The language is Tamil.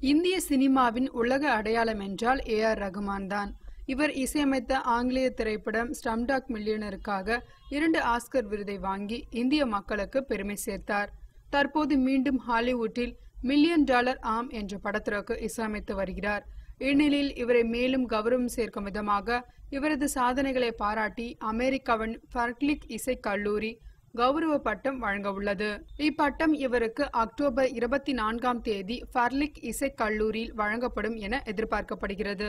இந்திய சினிமாவின் உலக அடையாளம் என்றால் ஏ ஆர் ரகுமான் தான் இவர் இசையமைத்த ஆங்கிலேய திரைப்படம் ஸ்டம்டாக் மில்லியனருக்காக இரண்டு ஆஸ்கர் விருதை வாங்கி இந்திய மக்களுக்கு பெருமை சேர்த்தார். தற்போது மீண்டும் ஹாலிவுட்டில் மில்லியன் டாலர் ஆம் என்ற படத்திற்கு இசையமைத்து வருகிறார். இந்நிலையில் இவரை மேலும் கௌரவம் சேர்க்கும் விதமாக இவரது சாதனைகளை பாராட்டி அமெரிக்காவின் ஃபர்க்லிக் இசை கல்லூரி கௌரவ பட்டம் வழங்க உள்ளது இப்பட்டம் இவருக்கு அக்டோபர் இருபத்தி நான்காம் தேதி ஃபர்லிக் இசைக் கல்லூரியில் வழங்கப்படும் என எதிர்பார்க்கப்படுகிறது.